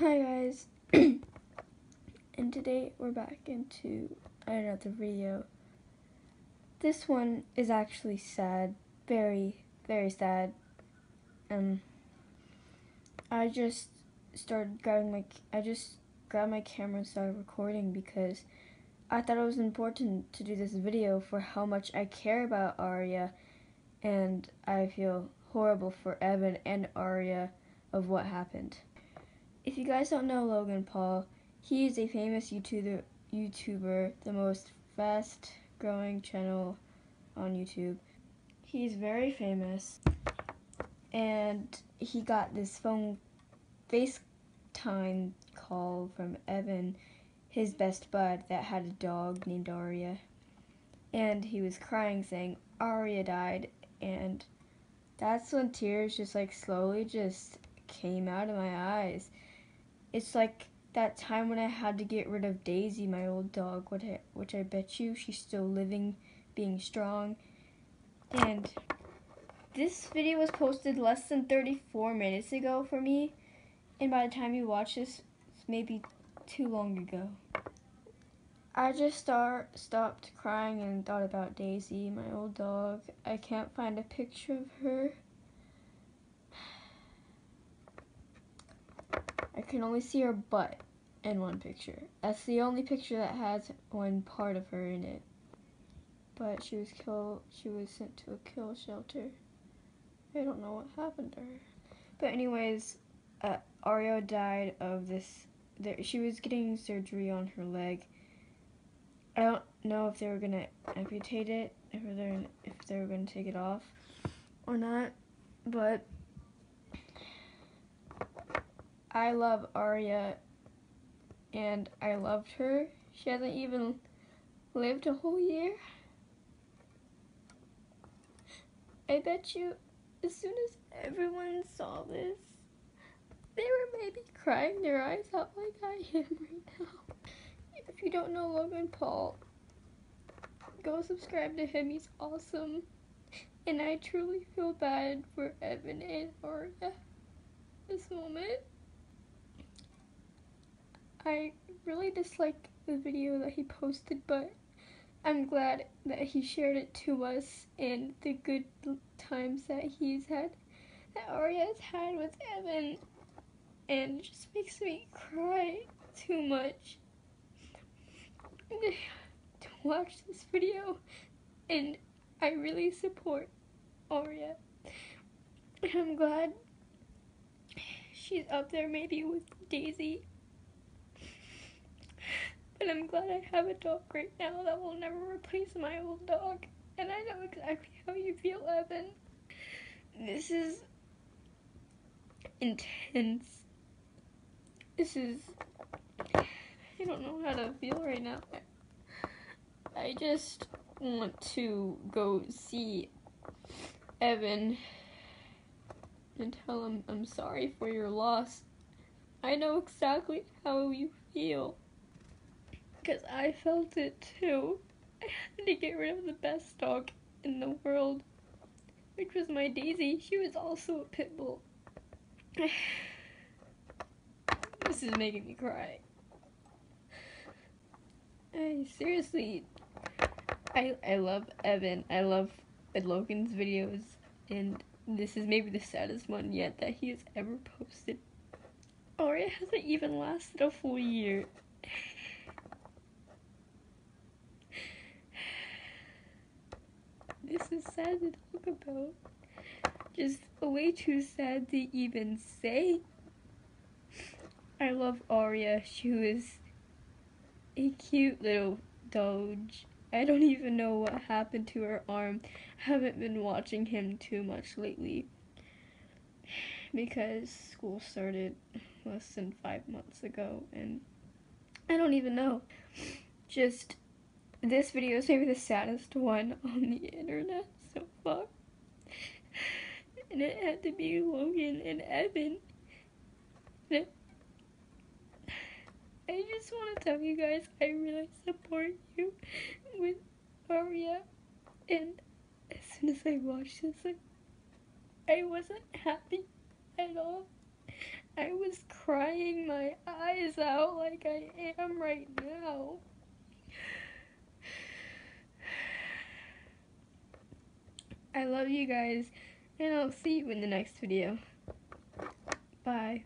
Hi guys, and today we're back into another video. This one is actually sad, very, very sad. Um, I just started grabbing my, I just grabbed my camera and started recording because I thought it was important to do this video for how much I care about Arya, and I feel horrible for Evan and Arya of what happened. If you guys don't know Logan Paul, he is a famous YouTuber, YouTuber, the most fast growing channel on YouTube. He's very famous and he got this phone FaceTime call from Evan, his best bud that had a dog named Arya. And he was crying saying Arya died and that's when tears just like slowly just came out of my eyes. It's like that time when I had to get rid of Daisy, my old dog, which I, bet you she's still living, being strong. And this video was posted less than 34 minutes ago for me. And by the time you watch this, it's maybe too long ago. I just start, stopped crying and thought about Daisy, my old dog. I can't find a picture of her. Can only see her butt in one picture. That's the only picture that has one part of her in it. But she was killed. She was sent to a kill shelter. I don't know what happened to her. But anyways, uh, Arya died of this. There, she was getting surgery on her leg. I don't know if they were gonna amputate it, if they're if they were gonna take it off, or not. But I love Arya and I loved her. She hasn't even lived a whole year. I bet you as soon as everyone saw this, they were maybe crying their eyes out like I am right now. If you don't know Logan Paul, go subscribe to him. He's awesome. And I truly feel bad for Evan and Arya this moment. I really dislike the video that he posted, but I'm glad that he shared it to us and the good times that he's had, that Arya's had with Evan, and it just makes me cry too much to watch this video, and I really support Arya. I'm glad she's up there maybe with Daisy but I'm glad I have a dog right now that will never replace my old dog. And I know exactly how you feel, Evan. This is intense. This is. I don't know how to feel right now. I just want to go see Evan and tell him I'm sorry for your loss. I know exactly how you feel because I felt it too. I had to get rid of the best dog in the world, which was my Daisy. She was also a pit bull. this is making me cry. I seriously, I I love Evan. I love Logan's videos, and this is maybe the saddest one yet that he has ever posted. Arya hasn't even lasted a full year. this sad to talk about. Just way too sad to even say. I love Arya. She was a cute little doge. I don't even know what happened to her arm. I haven't been watching him too much lately because school started less than five months ago and I don't even know. Just this video is maybe the saddest one on the internet so far. And it had to be Logan and Evan. I just want to tell you guys I really support you with Arya. And as soon as I watched this, I, I wasn't happy at all. I was crying my eyes out like I am right now. I love you guys, and I'll see you in the next video. Bye.